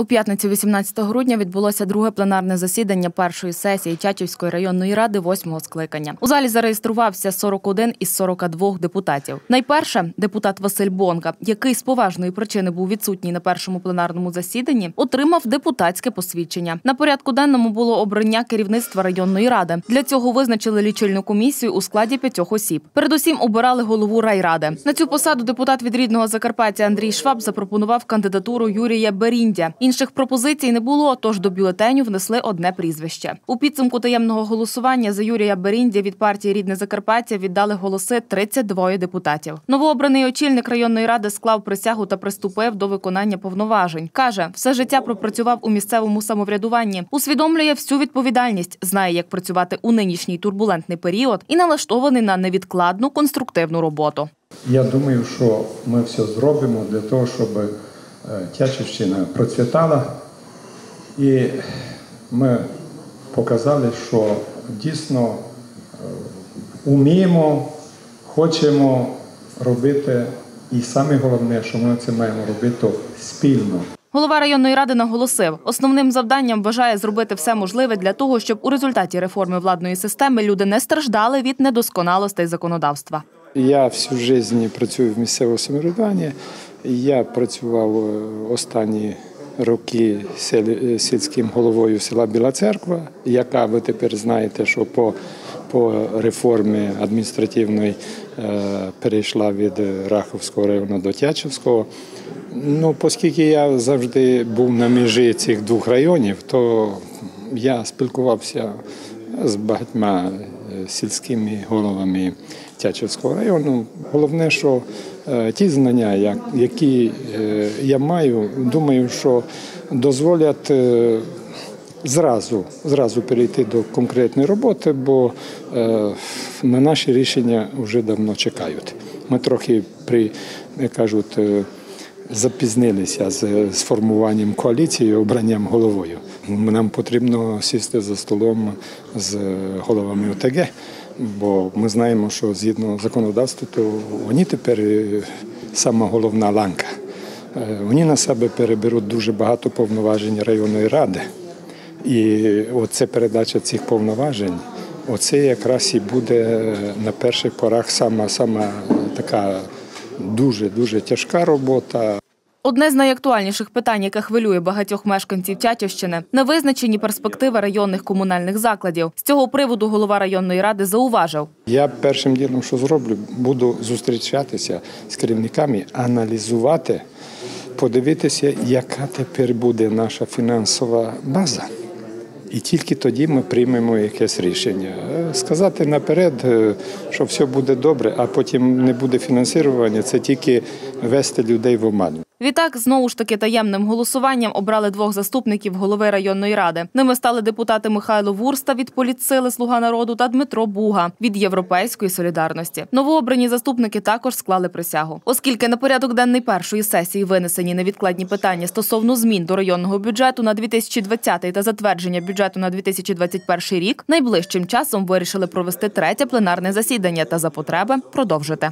У п'ятницю 18 грудня відбулося друге пленарне засідання першої сесії Тячівської районної ради восьмого скликання. У залі зареєструвався 41 із 42 депутатів. Найперше депутат Василь Бонка, який з поважної причини був відсутній на першому пленарному засіданні, отримав депутатське посвідчення. На порядку денному було обрання керівництва районної ради. Для цього визначили лічильну комісію у складі п'ятьох осіб. Передусім обирали голову райради. На цю посаду депутат від рідного Закарпаття Андрій Шваб запропонував кандидатуру Юрія Беріндя. Інших пропозицій не було, тож до бюлетеню внесли одне прізвище. У підсумку таємного голосування за Юрія Беріндя від партії Рідне Закарпаття віддали голоси 32 депутатів. Новообраний очільник районної ради склав присягу та приступив до виконання повноважень. Каже, все життя пропрацював у місцевому самоврядуванні, усвідомлює всю відповідальність, знає, як працювати у нинішній турбулентний період і налаштований на невідкладну конструктивну роботу. Я думаю, що ми все зробимо для того, щоб Тячівщина процвітала. І ми показали, що дійсно вміємо, хочемо робити. І саме головне, що ми це маємо робити спільно. Голова районної ради наголосив, основним завданням вважає зробити все можливе для того, щоб у результаті реформи владної системи люди не страждали від недосконалостей законодавства. Я всю життя працюю в місцевому самоврядуванні. Я працював останні роки сільським головою села Біла Церква, яка ви тепер знаєте, що по по реформі адміністративної перейшла від Раховського району до Тячівського. Ну, оскільки я завжди був на межі цих двох районів, то я спілкувався з багатьма сільськими головами Тячівського району. Головне, що ті знання, які я маю, думаю, що дозволять зразу зразу перейти до конкретної роботи, бо на наші рішення вже давно чекають. Ми трохи при як кажуть. Запізнилися з сформуванням коаліції, обранням головою. Нам потрібно сісти за столом з головами ОТГ, бо ми знаємо, що згідно законодавства, то вони тепер сама головна ланка. Вони на себе переберуть дуже багато повноважень районної ради. І оце передача цих повноважень, оце якраз і буде на перших порах сама, сама така дуже дуже тяжка робота. Одне з найактуальніших питань, яке хвилює багатьох мешканців Тячівщини – невизначені перспективи районних комунальних закладів. З цього приводу голова районної ради зауважив. Я першим ділом, що зроблю, буду зустрічатися з керівниками, аналізувати, подивитися, яка тепер буде наша фінансова база. І тільки тоді ми приймемо якесь рішення. Сказати наперед, що все буде добре, а потім не буде фінансування, це тільки вести людей в оману. Відтак, знову ж таки таємним голосуванням обрали двох заступників голови районної ради. Ними стали депутати Михайло Вурста від політсили Слуга народу та Дмитро Буга від Європейської солідарності. Новообрані заступники також склали присягу. Оскільки на порядок денний першої сесії винесені невідкладні питання стосовно змін до районного бюджету на 2020 та затвердження бюджету на 2021 рік, найближчим часом вирішили провести третє пленарне засідання та за потреби продовжити.